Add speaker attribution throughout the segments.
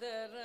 Speaker 1: the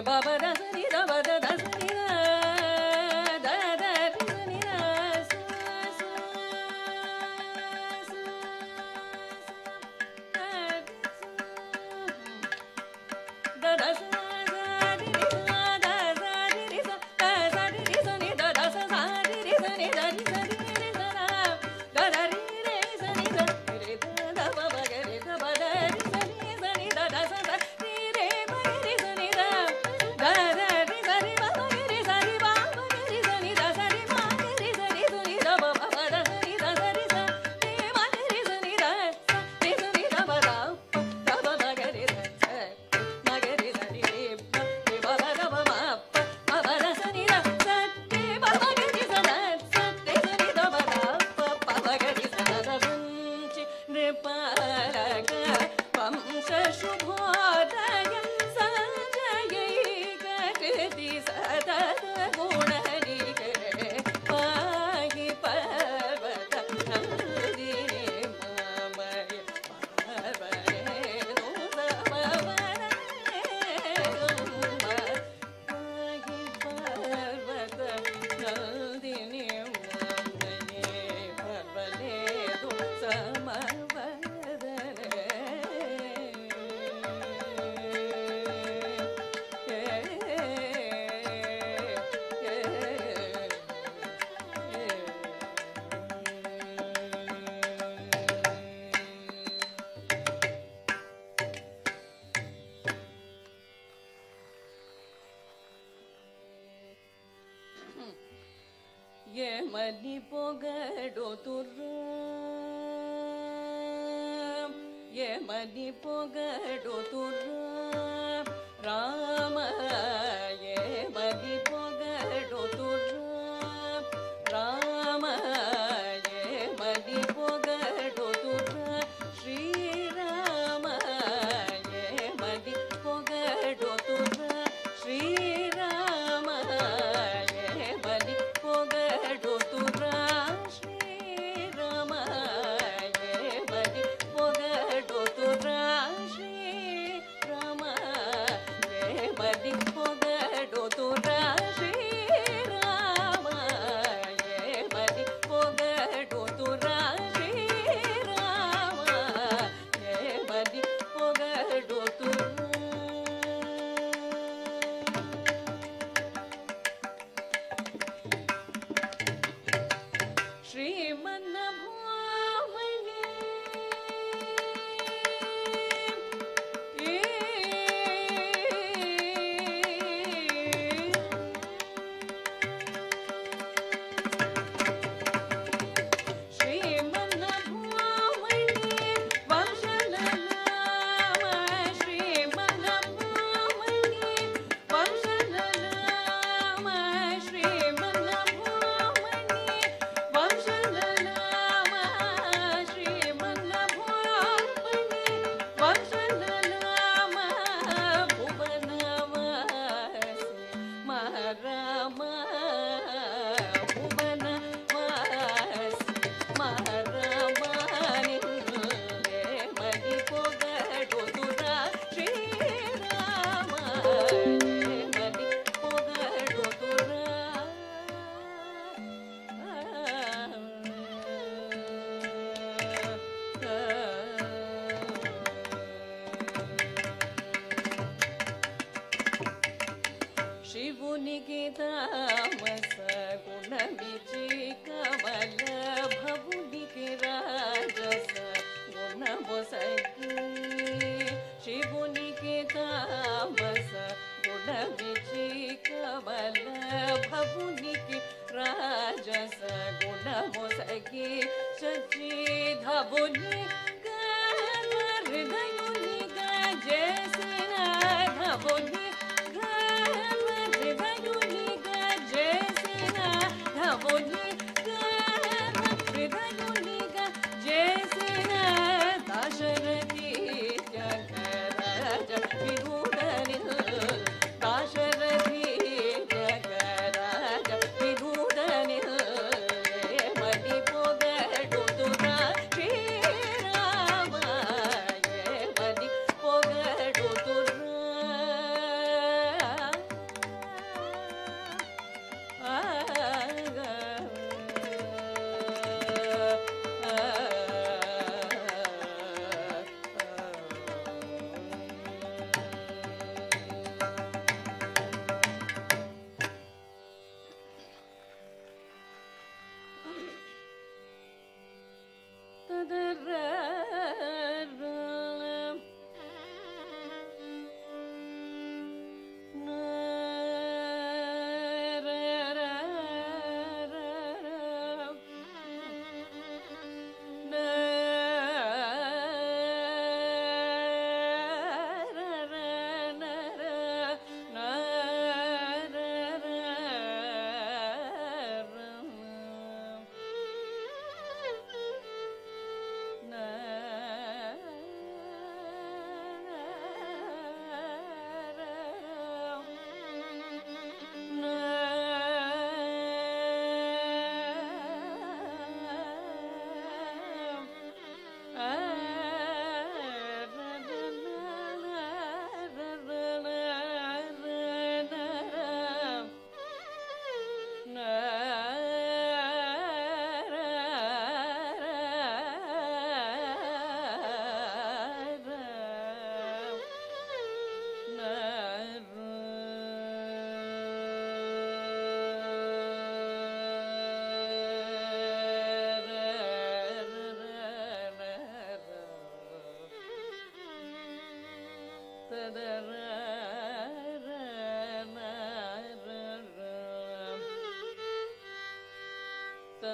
Speaker 1: re மதி போக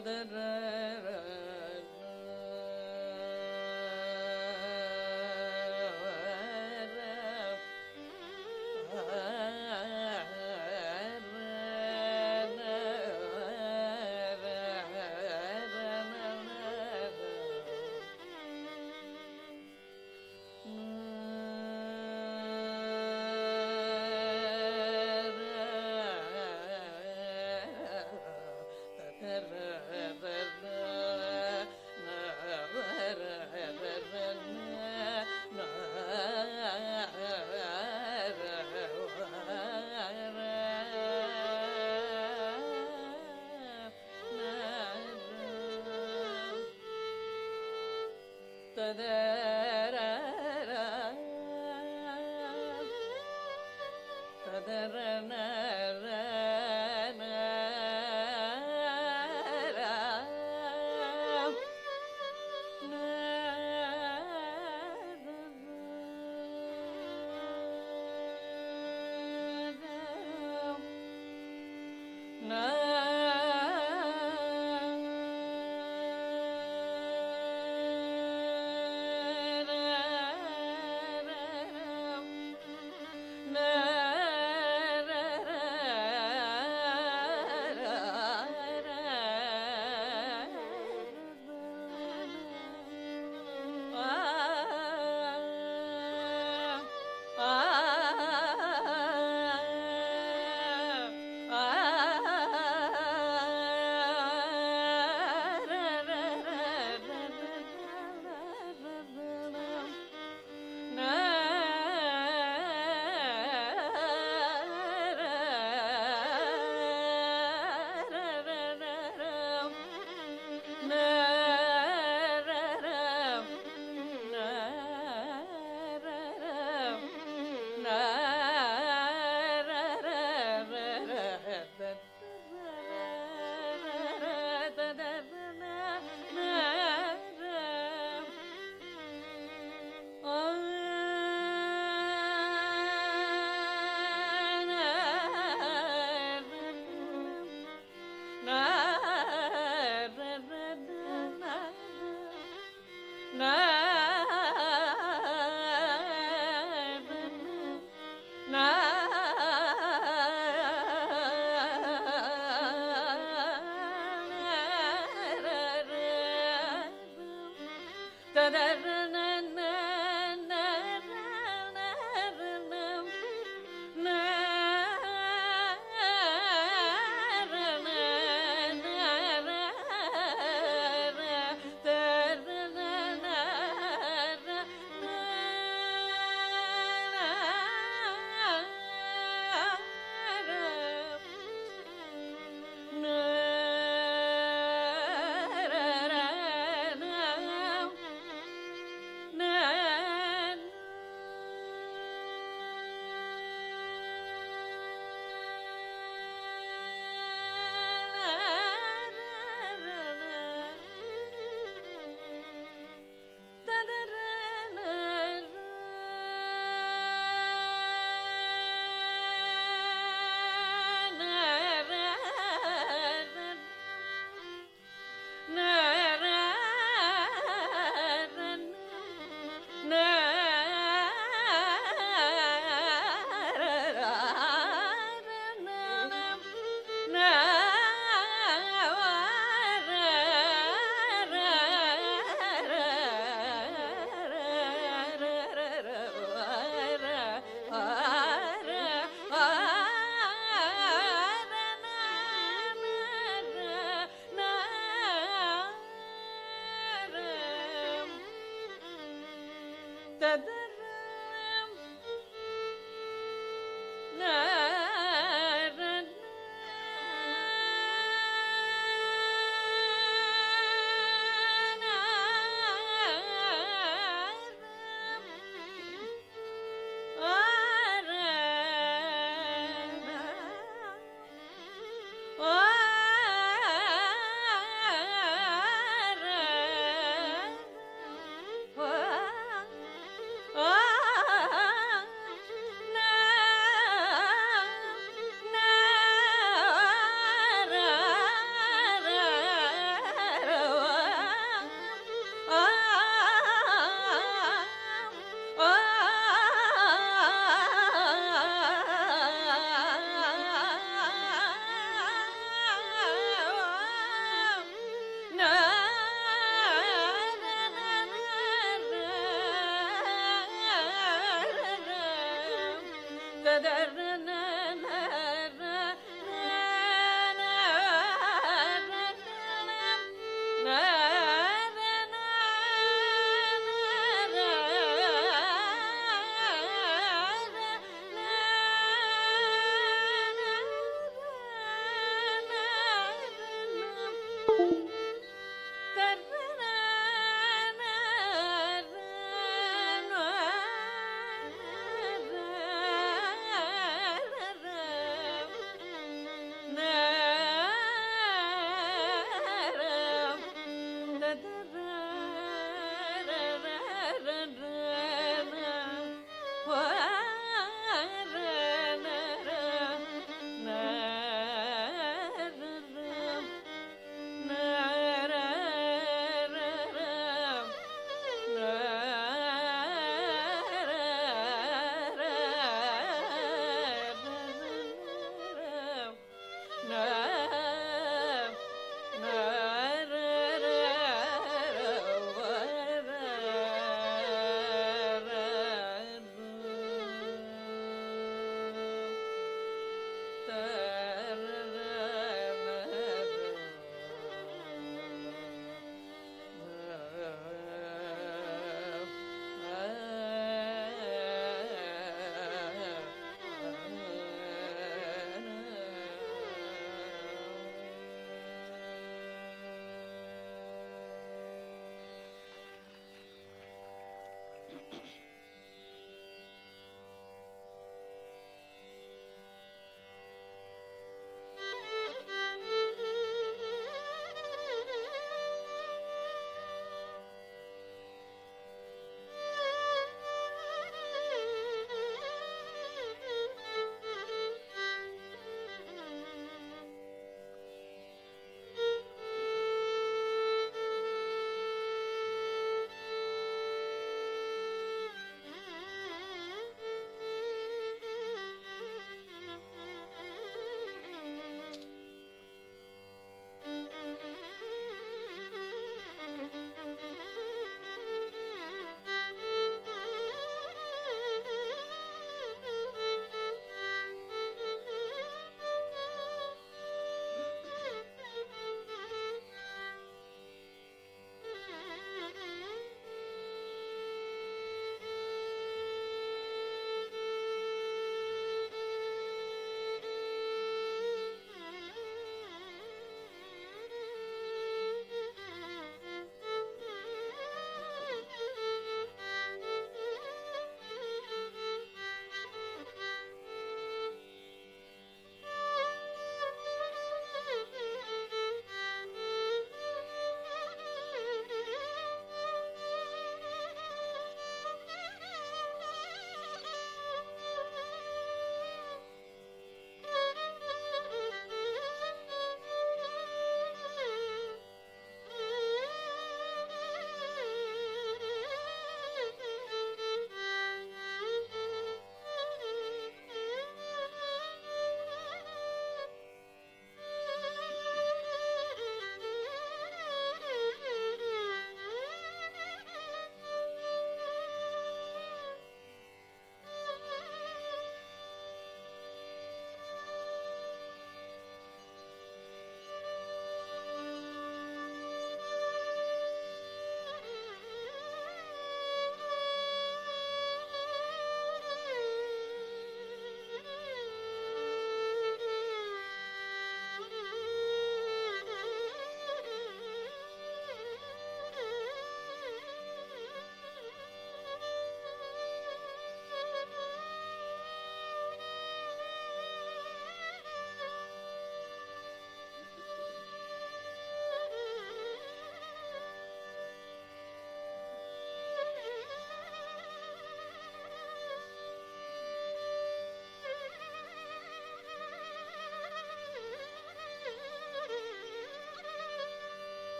Speaker 1: na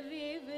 Speaker 1: viver.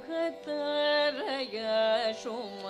Speaker 1: kadar yaşamak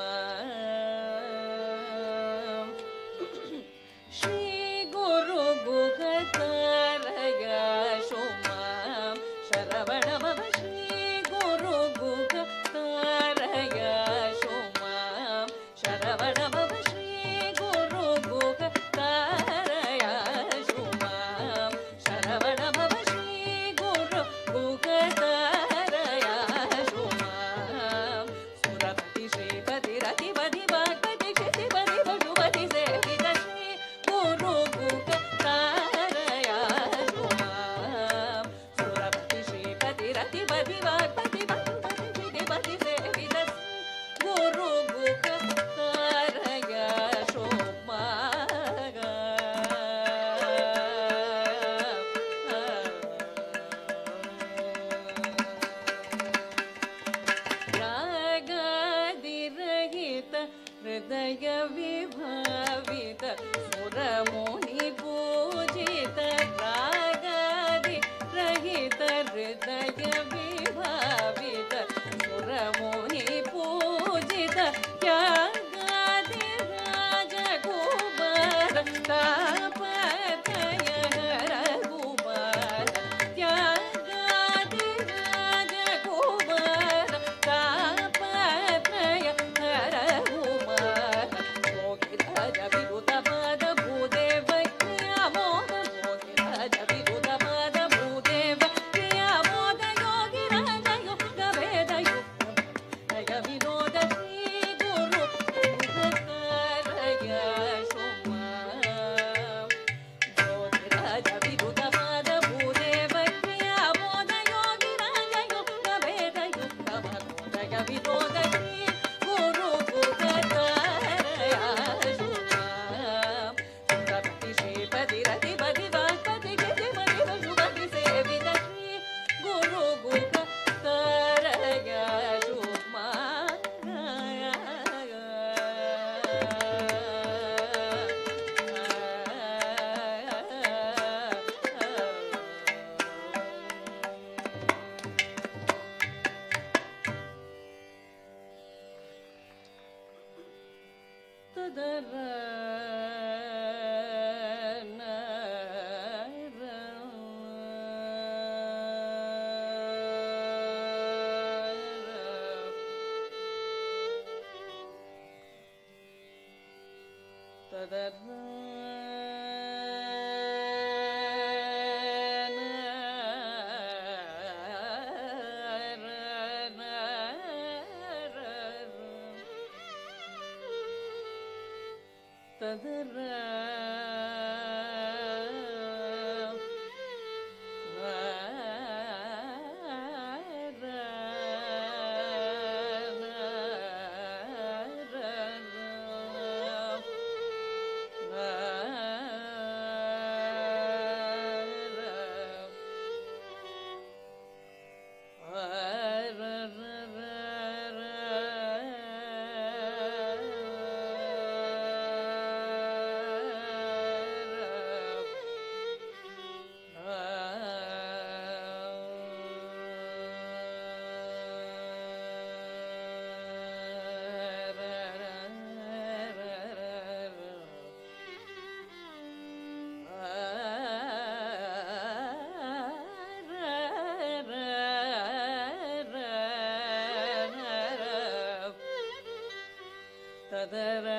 Speaker 1: together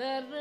Speaker 1: Cada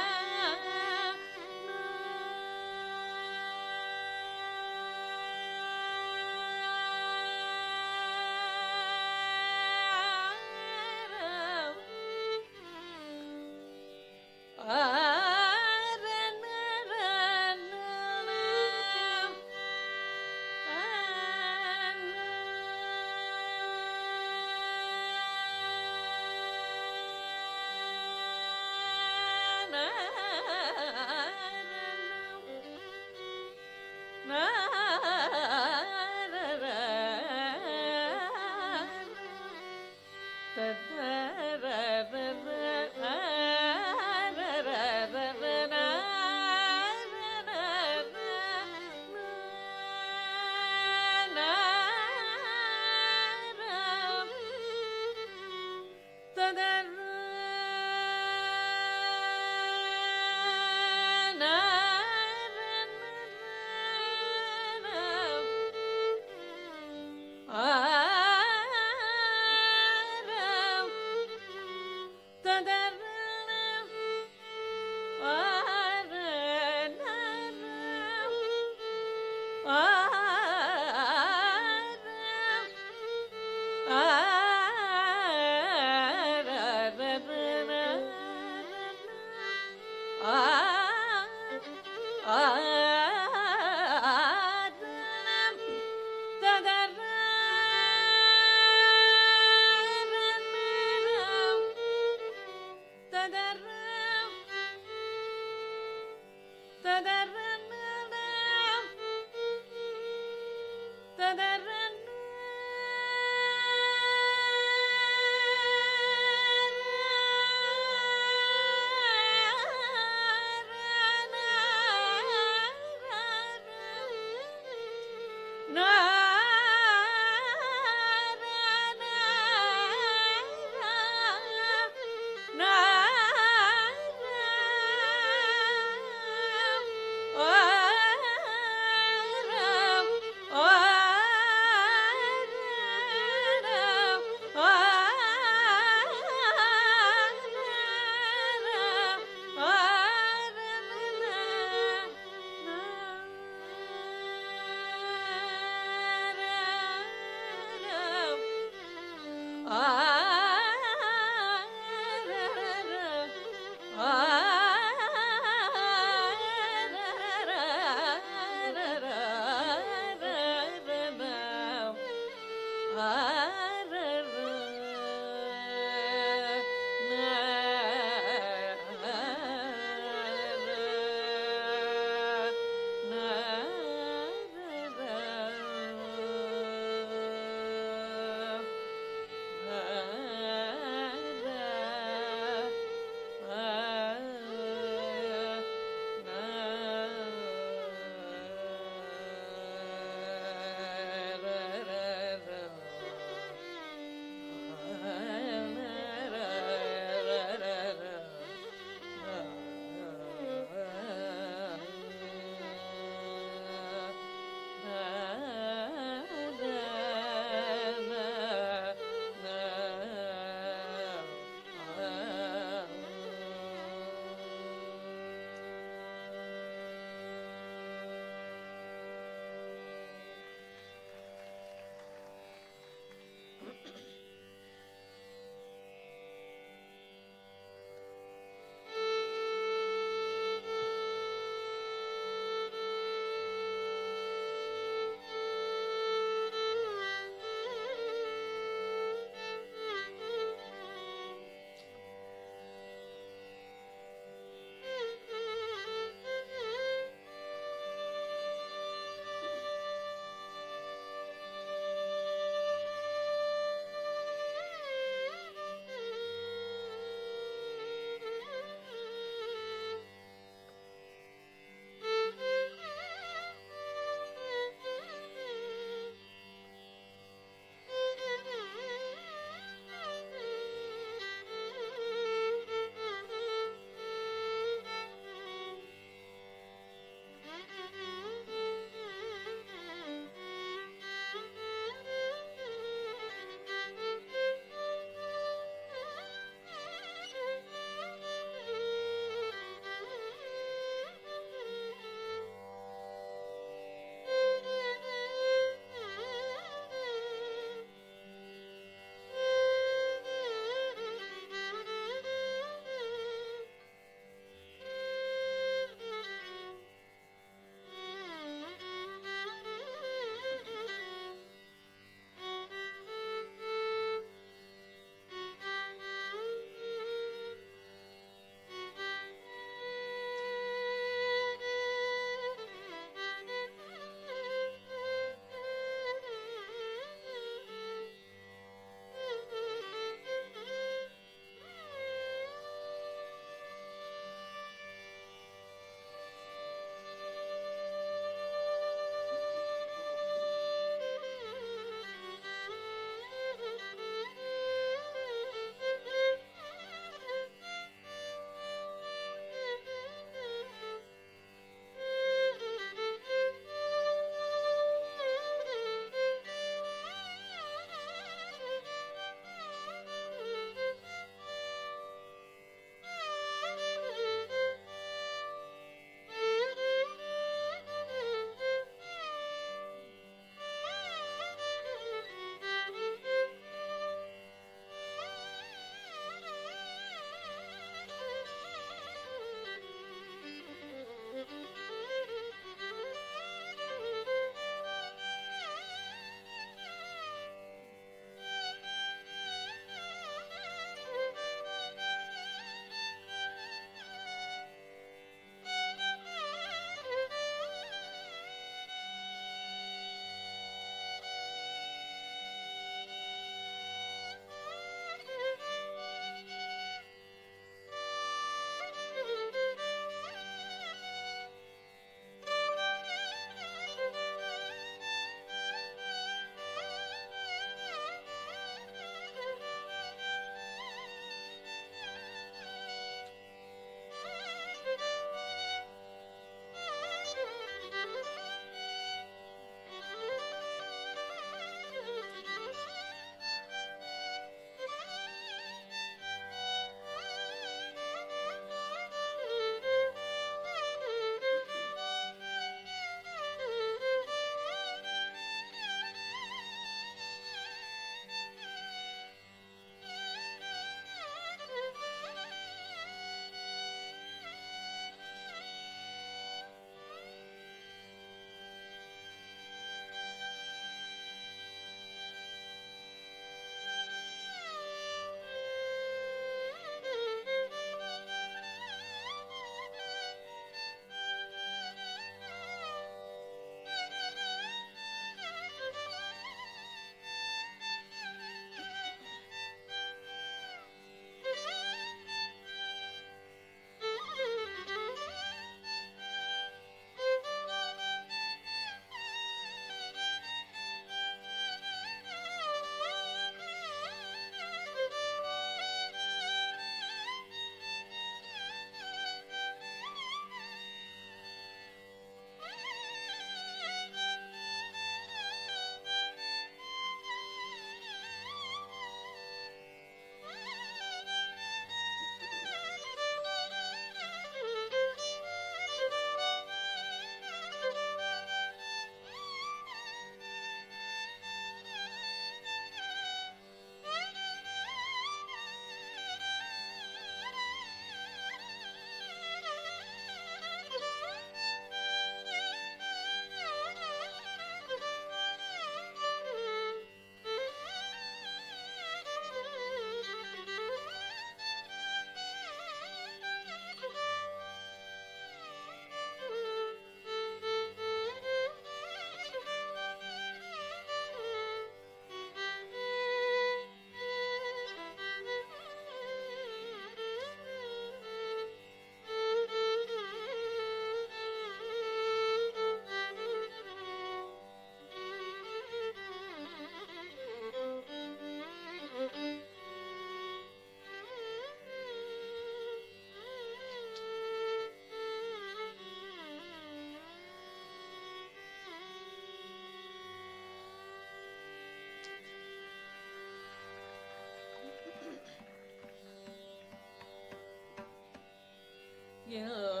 Speaker 1: 天鹅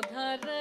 Speaker 1: धर